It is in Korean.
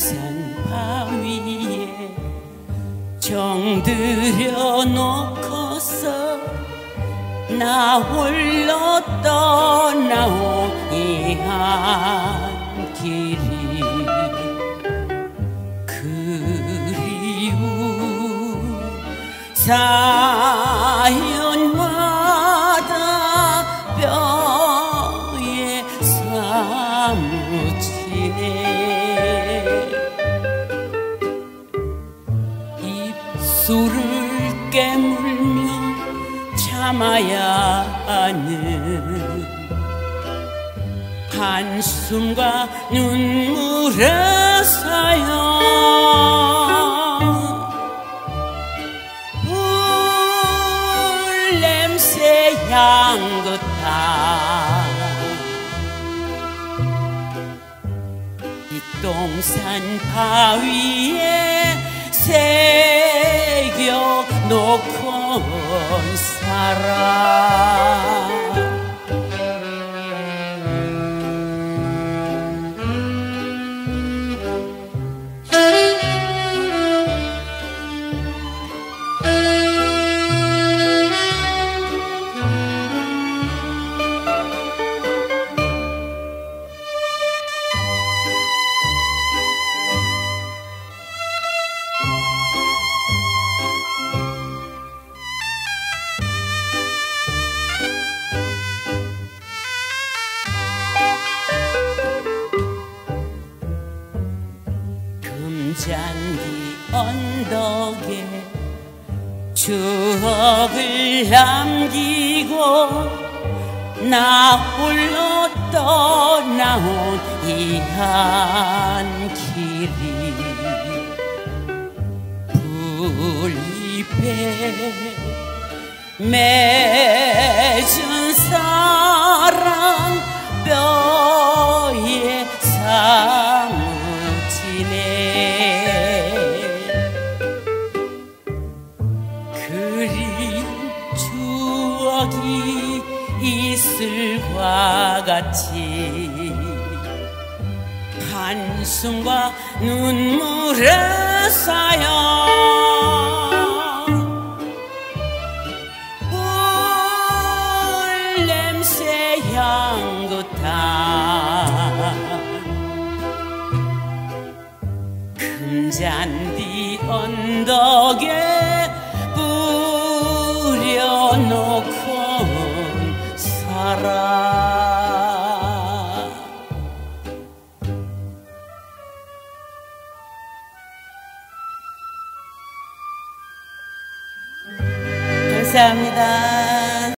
산파 위에 정들여 놓고서 나 홀로 떠나온 이 한 길이 그리운 사연마다 뼈에 사무치네. 술을 깨물며 참아야 하는 한숨과 눈물의 사연 풀냄새 향긋한 이 동산 바위에 새 겨 놓고 살 잔디 언덕에 추억을 남기고 나 홀로 떠나온 이 한 길이 풀잎에 맺은 사랑 뼈 그리 추억이 이슬과 같이 한숨과 눈물의 사연 풀냄새 향긋한 금잔디 언덕에 살아 감사합니다.